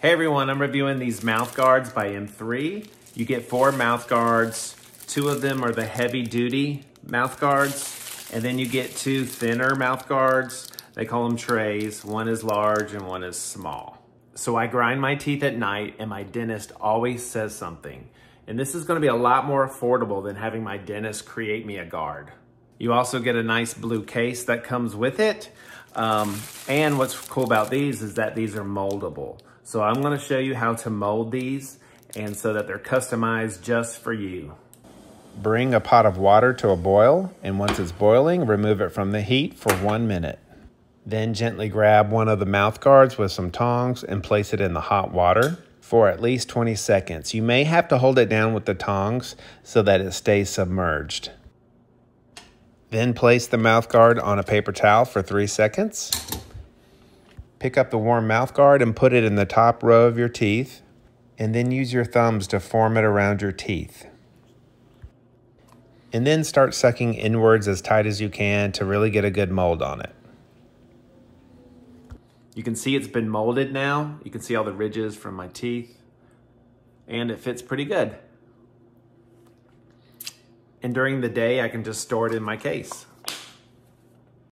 Hey everyone, I'm reviewing these mouth guards by M3. You get four mouth guards. Two of them are the heavy duty mouth guards. And then you get two thinner mouth guards. They call them trays. One is large and one is small. So I grind my teeth at night and my dentist always says something. And this is gonna be a lot more affordable than having my dentist create me a guard. You also get a nice blue case that comes with it. Um, and what's cool about these is that these are moldable. So I'm gonna show you how to mold these and so that they're customized just for you. Bring a pot of water to a boil, and once it's boiling, remove it from the heat for one minute. Then gently grab one of the mouth guards with some tongs and place it in the hot water for at least 20 seconds. You may have to hold it down with the tongs so that it stays submerged. Then place the mouth guard on a paper towel for three seconds. Pick up the warm mouth guard and put it in the top row of your teeth, and then use your thumbs to form it around your teeth. And then start sucking inwards as tight as you can to really get a good mold on it. You can see it's been molded now. You can see all the ridges from my teeth, and it fits pretty good. And during the day, I can just store it in my case.